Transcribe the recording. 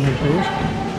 nossas empresas.